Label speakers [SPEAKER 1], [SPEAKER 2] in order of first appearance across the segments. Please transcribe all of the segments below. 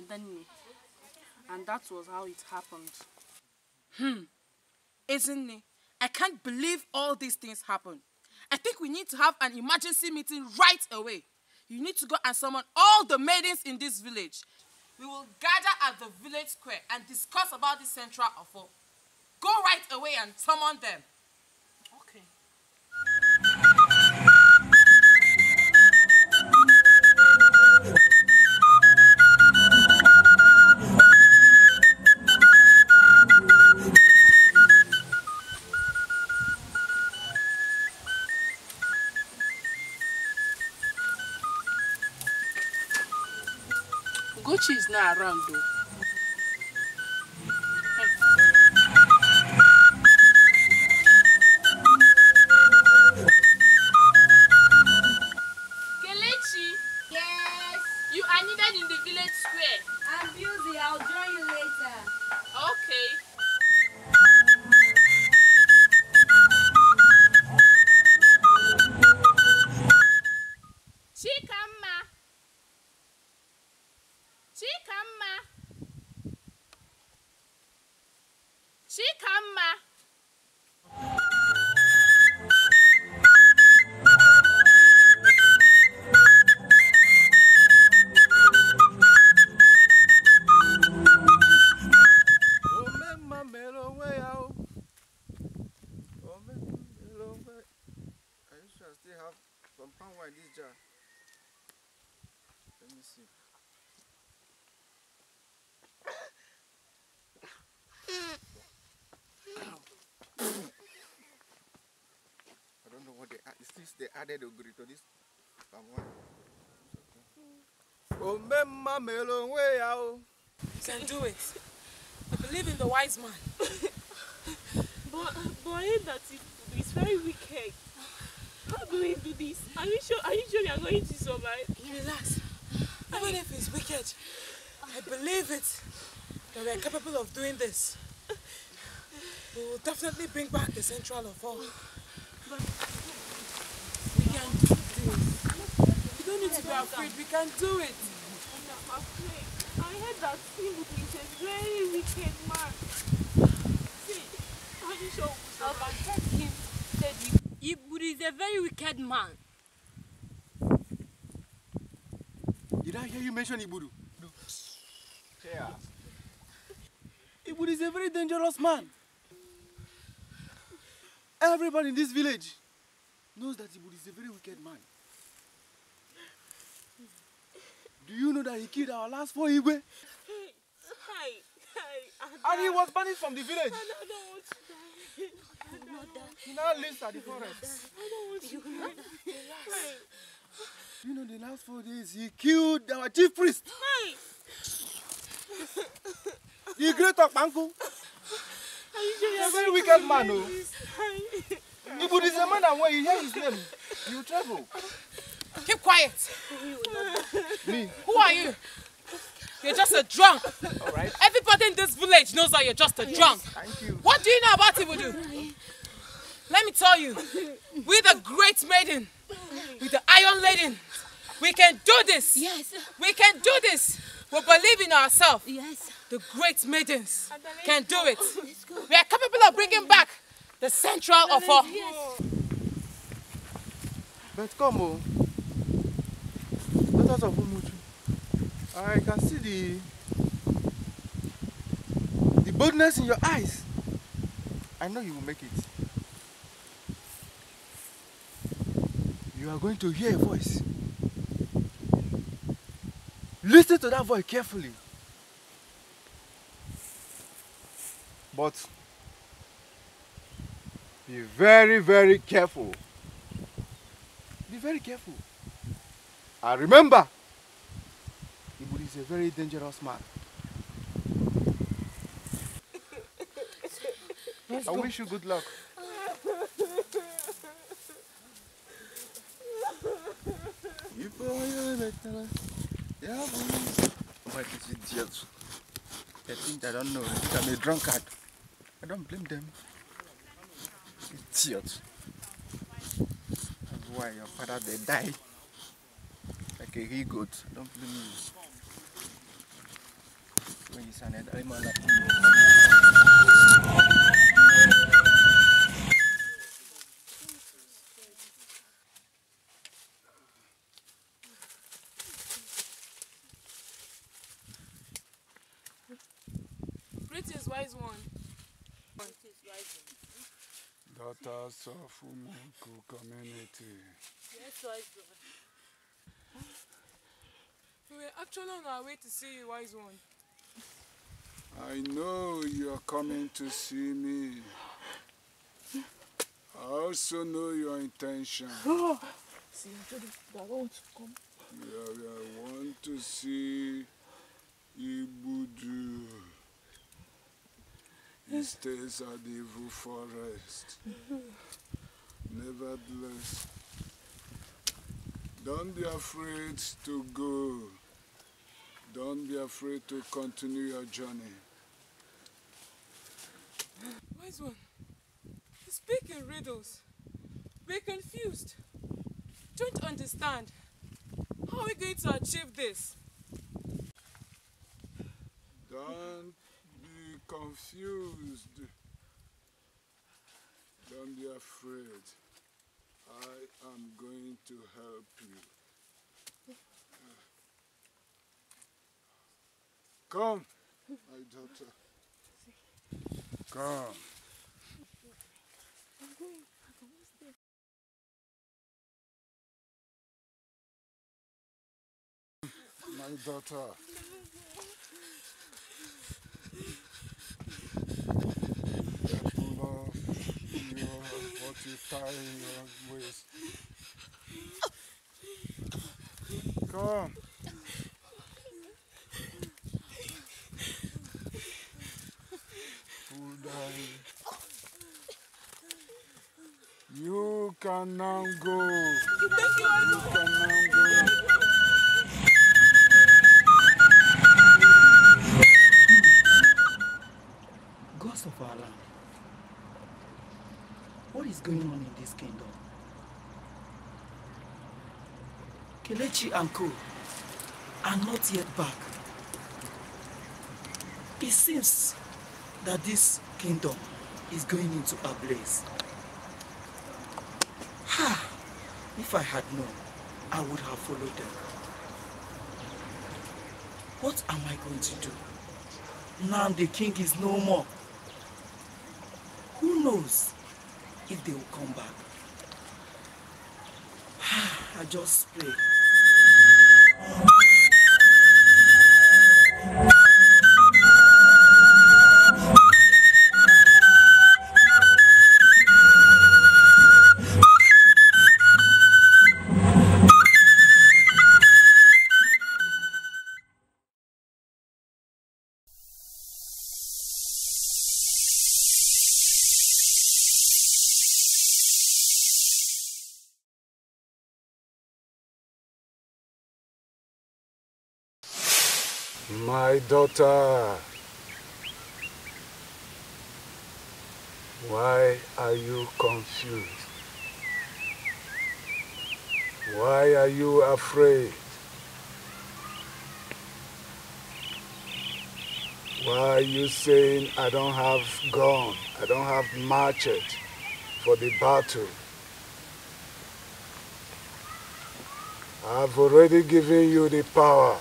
[SPEAKER 1] And then, and that was how it happened.
[SPEAKER 2] Hmm. Isn't it? I can't believe all these things happened. I think we need to have an emergency meeting right away. You need to go and summon all the maidens in this village. We will gather at the village square and discuss about this central affair. Go right away and summon them.
[SPEAKER 1] Around though.
[SPEAKER 3] Chikamma.
[SPEAKER 4] Omemma they they added ogiri to this palm wine. Omemma mm. oh, mere onwe ya.
[SPEAKER 2] You can do it. I believe in the wise man.
[SPEAKER 5] But, uh, but I heard that it, it's very wicked. How do we do this? Are you sure? Are you sure we are going to survive?
[SPEAKER 2] Relax. Even if it's wicked, I believe it that we are capable of doing this. We will definitely bring back the central of all. We can do this. You don't need to be afraid. We can do it.
[SPEAKER 5] I'm afraid. I heard that Timothy is a very wicked man. See, are you sure?
[SPEAKER 3] I've heard him said Iburi is a very wicked man.
[SPEAKER 4] Did I hear you mention Ibudu?
[SPEAKER 6] Yeah.
[SPEAKER 4] Ibu is a very dangerous man. Everybody in this village knows that Ibu is a very wicked man. Do you know that he killed our last four Igwe?
[SPEAKER 5] Hi, hi, Ada.
[SPEAKER 4] And he was banished from the village.
[SPEAKER 5] I don't want to die.
[SPEAKER 4] He now lives at the forest.
[SPEAKER 5] I don't want to die.
[SPEAKER 4] You know the last four days he killed our chief priest,
[SPEAKER 5] hi.
[SPEAKER 4] the great Okpanku.
[SPEAKER 5] Are you sure you're
[SPEAKER 4] a very wicked man, oh.
[SPEAKER 5] This? Hi.
[SPEAKER 4] Ibu is a man that when you hear his name, you tremble.
[SPEAKER 2] Keep quiet.
[SPEAKER 4] Me,
[SPEAKER 2] Who are you? You're just a drunk.
[SPEAKER 4] all right.
[SPEAKER 2] Everybody in this village knows that you're just a drunk.
[SPEAKER 4] Thank you.
[SPEAKER 2] What do you know about Ibudu? Let me tell you, we the great maiden, we the iron lady, we can do this.
[SPEAKER 3] Yes.
[SPEAKER 2] We can do this. We believe in ourselves.
[SPEAKER 3] Yes.
[SPEAKER 2] The great maidens can do it. We are capable of bringing back the central of all.
[SPEAKER 3] Yes.
[SPEAKER 4] But come on. Daughters of Umuchu. I can see the the boldness in your eyes. I know you will make it. You are going to hear a voice. Listen to that voice carefully. But be very, very careful. Be very careful. And remember, Ibu is a very dangerous man. I wish you good luck. What is idiots? They think I don't know. They think I'm a drunkard. I don't blame them. Idiots. That's why your father they die like a he goat. Don't blame me. When you son an animal like you.
[SPEAKER 7] Daughters of Umunku community.
[SPEAKER 3] Yes, wise
[SPEAKER 2] We were actually on our way to see you, wise one.
[SPEAKER 7] I know you are coming to see me. I also know your intention.
[SPEAKER 5] Oh, see, I told you that I want to come.
[SPEAKER 7] Yeah, I want to see Ibudu. He stays at the evil forest. Nevertheless, don't be afraid to go. Don't be afraid to continue your journey.
[SPEAKER 2] Wise one, you speak in riddles. We're confused. Don't understand. How are we going to achieve this?
[SPEAKER 7] Don't confused. Don't be afraid. I am going to help you. Come, my daughter. Come. My daughter. What you tie in your waist. Come. Pull down. You can now go. You can now go.
[SPEAKER 8] Gods of our land, what is going on in this kingdom? Kelechi and Co are not yet back. It seems that this kingdom is going into a blaze. Ha! If I had known, I would have followed them. What am I going to do? now the king is no more. Who knows if they will come back? I just pray.
[SPEAKER 7] My daughter, why are you confused? Why are you afraid? Why are you saying I don't have gun, I don't have machete for the battle? I've already given you the power.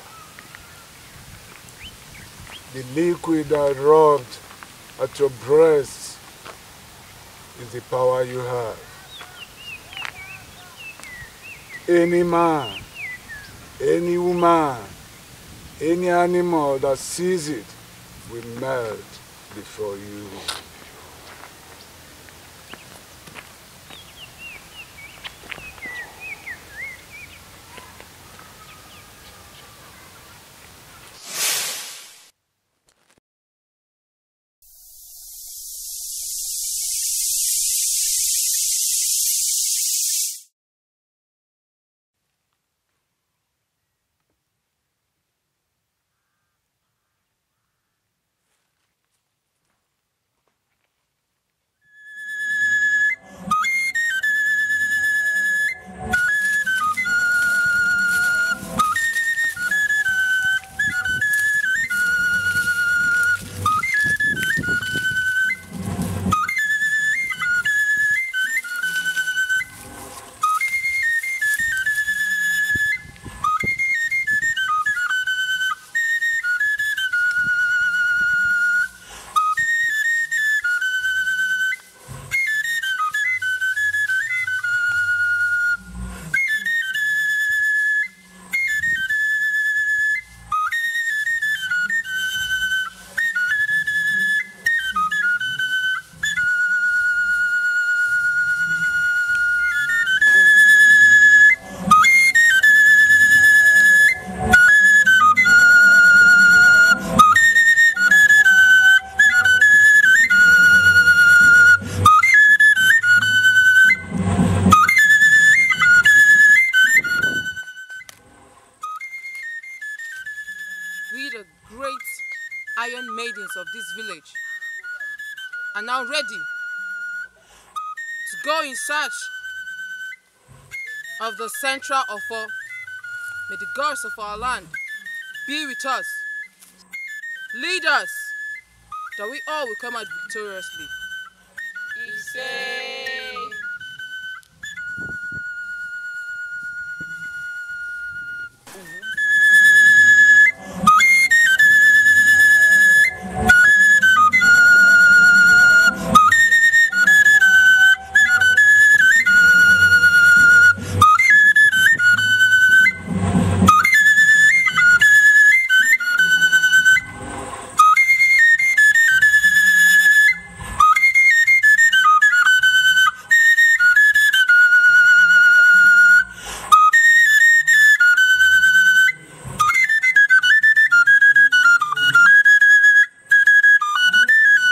[SPEAKER 7] The liquid that rubbed at your breast is the power you have. Any man, any woman, any animal that sees it will melt before you.
[SPEAKER 2] Now ready to go in search of the central offer. May the gods of our land be with us. Lead us, that we all will come out victoriously.
[SPEAKER 3] He said.